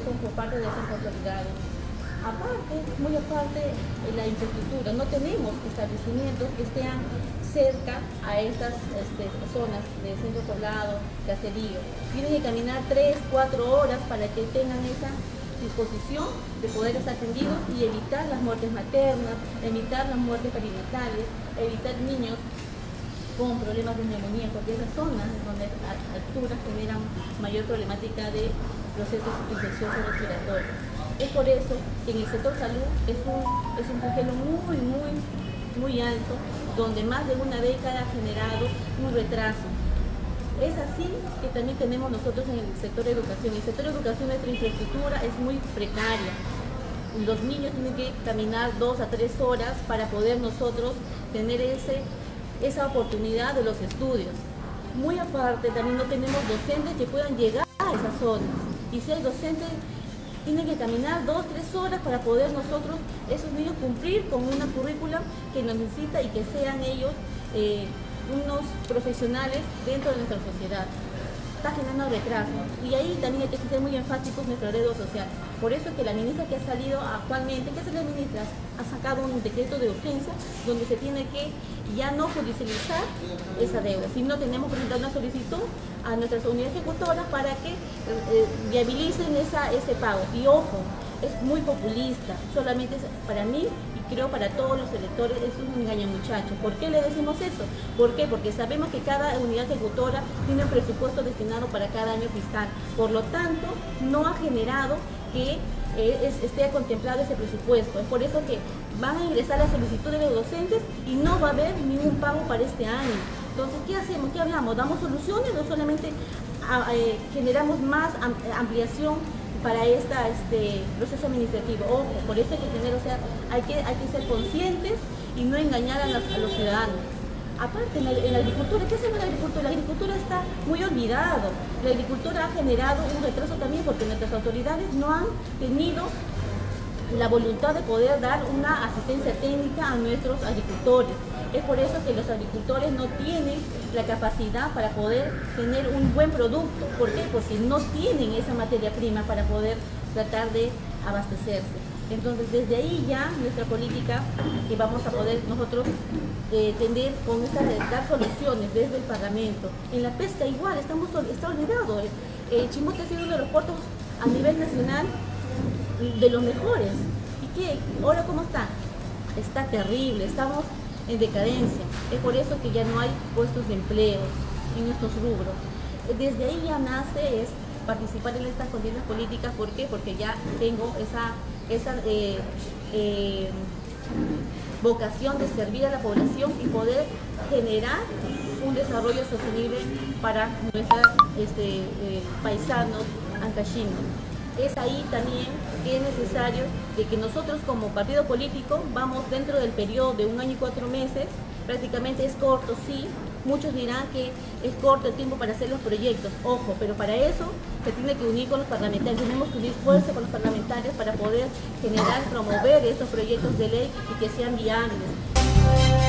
por parte de esas autoridades. Aparte, muy aparte, la infraestructura, no tenemos establecimientos que estén cerca a estas este, zonas de centro poblado, caserío. Tienen que caminar 3, 4 horas para que tengan esa disposición de poder estar atendidos y evitar las muertes maternas, evitar las muertes perinatales, evitar niños con problemas de neumonía, porque esas zonas donde alturas generan mayor problemática de procesos infecciosos respiratorios. Es por eso que en el sector salud es un, es un muy, muy, muy alto, donde más de una década ha generado un retraso es así que también tenemos nosotros en el sector educación. En el sector educación nuestra infraestructura es muy precaria. Los niños tienen que caminar dos a tres horas para poder nosotros tener ese, esa oportunidad de los estudios. Muy aparte, también no tenemos docentes que puedan llegar a esas zonas. Y si hay docentes, tienen que caminar dos, tres horas para poder nosotros, esos niños, cumplir con una currícula que nos necesita y que sean ellos eh, unos profesionales dentro de nuestra sociedad. Está generando retraso. Y ahí también hay que ser muy enfáticos en nuestra red social. Por eso es que la ministra que ha salido actualmente, ¿qué hace la ministra? Ha sacado un decreto de urgencia donde se tiene que ya no judicializar esa deuda, sino tenemos que presentar una solicitud a nuestras unidades ejecutoras para que eh, viabilicen esa, ese pago. Y ojo, es muy populista, solamente para mí creo para todos los electores es un engaño muchacho. ¿Por qué le decimos eso? ¿Por qué? Porque sabemos que cada unidad ejecutora tiene un presupuesto destinado para cada año fiscal. Por lo tanto, no ha generado que eh, esté contemplado ese presupuesto. Es por eso que van a ingresar las solicitudes de los docentes y no va a haber ningún pago para este año. Entonces, ¿qué hacemos? ¿Qué hablamos? ¿Damos soluciones o solamente ah, eh, generamos más ampliación para este proceso administrativo. Ojo, por eso hay que tener, o sea, hay que, hay que ser conscientes y no engañar a los, ciudadanos. Aparte, en la, agricultura, ¿qué hacemos en la agricultura? La agricultura está muy olvidado. La agricultura ha generado un retraso también porque nuestras autoridades no han tenido la voluntad de poder dar una asistencia técnica a nuestros agricultores. Es por eso que los agricultores no tienen la capacidad para poder tener un buen producto. ¿Por qué? Porque no tienen esa materia prima para poder tratar de abastecerse. Entonces, desde ahí ya nuestra política que vamos a poder nosotros eh, tender con esta, dar soluciones desde el Parlamento. En la pesca igual, estamos, está olvidado. El Chimbote ha sido uno de los puertos a nivel nacional de los mejores. ¿Y qué? ¿Ahora cómo está? Está terrible, estamos en decadencia. Es por eso que ya no hay puestos de empleo en estos rubros. Desde ahí ya nace es participar en estas condiciones políticas. ¿Por qué? Porque ya tengo esa, esa eh, eh, vocación de servir a la población y poder generar un desarrollo sostenible para nuestros este, eh, paisanos ancachinos es ahí también que es necesario de que nosotros como partido político vamos dentro del periodo de un año y cuatro meses, prácticamente es corto, sí, muchos dirán que es corto el tiempo para hacer los proyectos, ojo, pero para eso se tiene que unir con los parlamentarios, tenemos que unir fuerza con los parlamentarios para poder generar, promover estos proyectos de ley y que sean viables